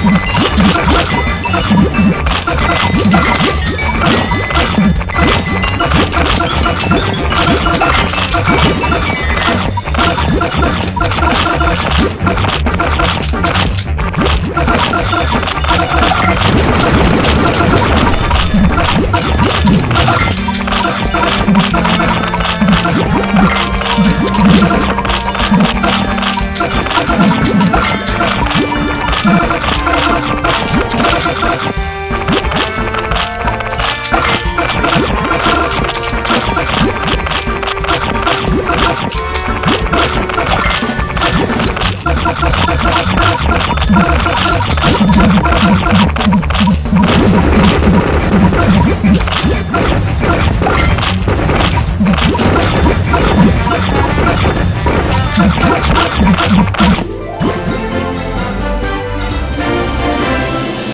you ハハハハ!